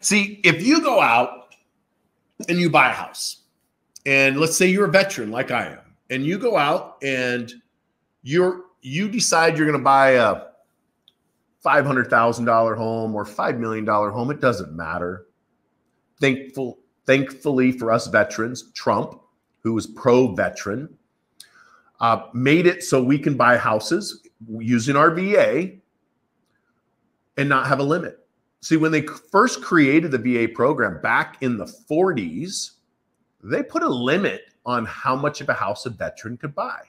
See, if you go out and you buy a house, and let's say you're a veteran like I am, and you go out and you're you decide you're going to buy a five hundred thousand dollar home or five million dollar home, it doesn't matter. Thankful, thankfully for us veterans, Trump, who was pro-veteran, uh, made it so we can buy houses using our VA and not have a limit. See, when they first created the VA program back in the 40s, they put a limit on how much of a house a veteran could buy.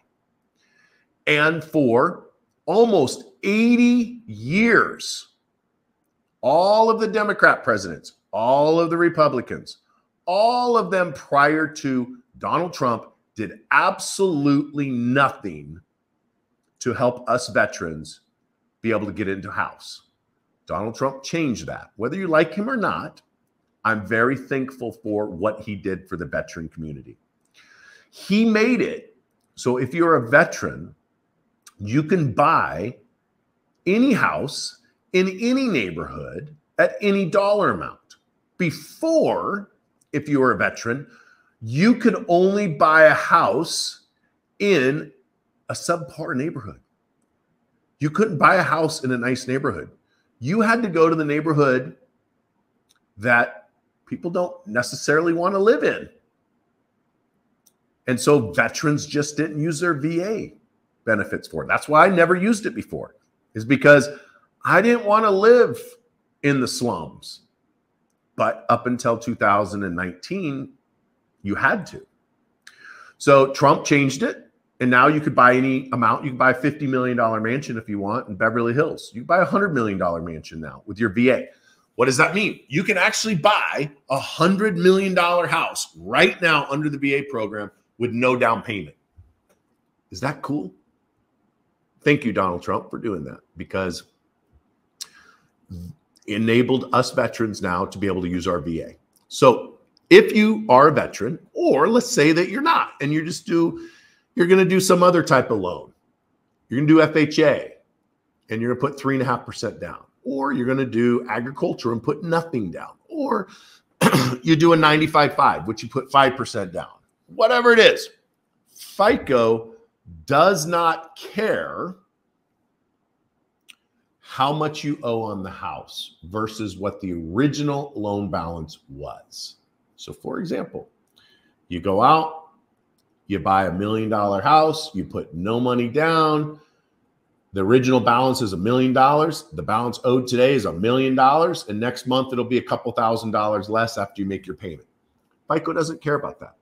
And for almost 80 years, all of the Democrat presidents, all of the Republicans, all of them prior to Donald Trump did absolutely nothing to help us veterans be able to get into house. Donald Trump changed that. Whether you like him or not, I'm very thankful for what he did for the veteran community. He made it so if you're a veteran, you can buy any house in any neighborhood at any dollar amount. Before, if you were a veteran, you could only buy a house in a subpar neighborhood. You couldn't buy a house in a nice neighborhood. You had to go to the neighborhood that people don't necessarily want to live in. And so veterans just didn't use their VA benefits for it. That's why I never used it before, is because I didn't want to live in the slums. But up until 2019, you had to. So Trump changed it. And now you could buy any amount. You can buy a $50 million mansion if you want in Beverly Hills. You buy a $100 million mansion now with your VA. What does that mean? You can actually buy a $100 million house right now under the VA program with no down payment. Is that cool? Thank you, Donald Trump, for doing that because enabled us veterans now to be able to use our VA. So if you are a veteran, or let's say that you're not, and you just do, you're going to do some other type of loan. You're going to do FHA, and you're going to put three and a half percent down, or you're going to do agriculture and put nothing down, or you do a 95.5, which you put five percent down. Whatever it is, FICO does not care how much you owe on the house versus what the original loan balance was. So, for example, you go out, you buy a million dollar house, you put no money down. The original balance is a million dollars. The balance owed today is a million dollars. And next month, it'll be a couple thousand dollars less after you make your payment. FICO doesn't care about that.